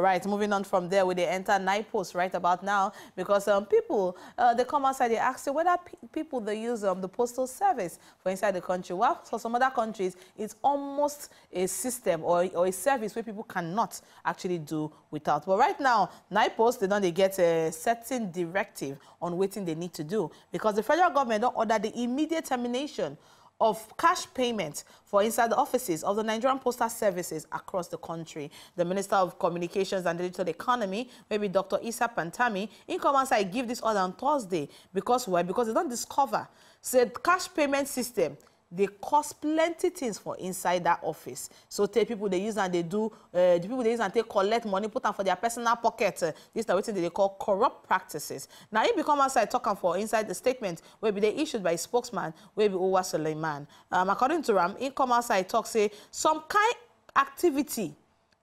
right, moving on from there, we they enter NIPOST right about now because um, people uh, they come outside they ask you whether pe people they use um, the postal service for inside the country. Well, for some other countries, it's almost a system or, or a service where people cannot actually do without. But right now, NIPOST they don't they get a certain directive on what they need to do because the federal government don't order the immediate termination of cash payments for inside the offices of the Nigerian Postal Services across the country. The Minister of Communications and Digital Economy, maybe Dr. Isa Pantami, in command I give this order on Thursday. Because why? Because they don't discover said cash payment system they cost plenty things for inside that office. So take people they use and they do uh, the people they use and take collect money put them for their personal pocket. Uh, this na wetin they call corrupt practices. Now, im become outside talking for inside the statement wey be dey issued by spokesman wey be Uwa Suleiman. Um, according to am im come outside talk say some kind activity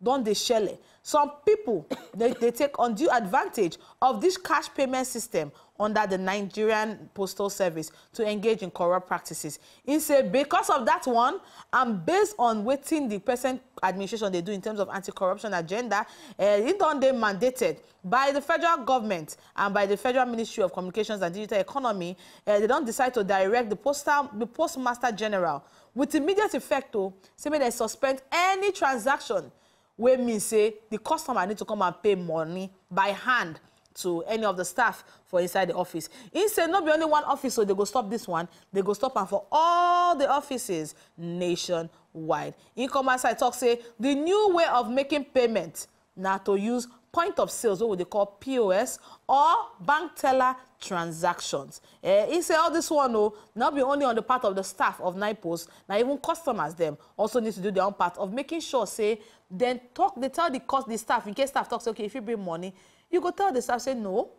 don dey shele. Some people they, they take undue advantage of this cash payment system under the Nigerian Postal Service to engage in corrupt practices. He said because of that one, and based on waiting the present administration they do in terms of anti-corruption agenda, uh, it done they mandated by the federal government and by the Federal Ministry of Communications and Digital Economy, uh, they don't decide to direct the postal, the Postmaster General with immediate effect to say they suspend any transaction wey mean say the customer need to come and pay money by hand to any of the staff for inside the office. He say no be only one office so they go stop this one. They go stop and for all the offices nationwide. Im come outside talk say the new way of making payment na to use point of sales what would they call pos or bank teller transactions. Eh he say all this one o not be only on the part of the staff of NIPOST now even customers them also need to do their own part of making sure say then talk they tell the cost the staff in case staff talk say okay if you bring money you go tell the staff say no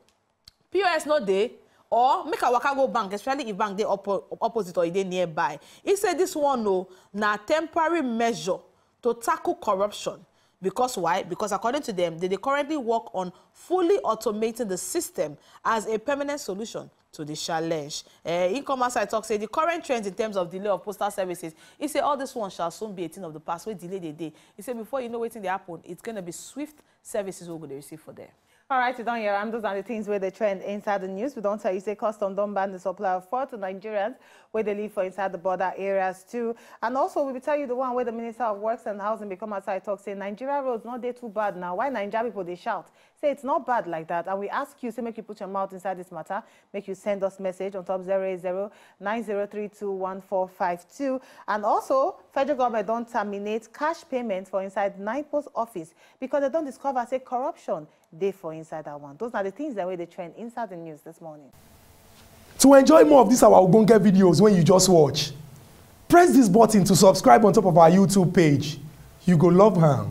pos no dey or make i waka go bank especially if bank dey oppo opposite or e dey nearby He say this one o na temporary measure to tackle corruption because why because according to them they dey currently work on fully automating the system as a permanent solution to the challenge. Uh, e-commerce I talk say the current trends in terms of delay of postal services, he say all this one shall soon be a thing of the past. We delay the day. He say before you know waiting the happen, it's to be swift services we're going to receive for them. All right, you don't hear. I'm those are the things where they trend inside the news. We don't tell you say custom don't ban the supply of food to Nigerians where they live for inside the border areas too. And also we will tell you the one where the Minister of Works and Housing become outside talk say Nigeria roads not they too bad now. Why Nigeria people they shout? Say it's not bad like that. And we ask you, say make you put your mouth inside this matter, make you send us message on top 080 90321452. And also federal government don't terminate cash payments for inside NIPOST office because they don't discover say corruption day for inside that one. Those are the things that way they trend inside the news this morning. To enjoy more of these our Ogonge videos when you just watch, press this button to subscribe on top of our YouTube page. You go love her.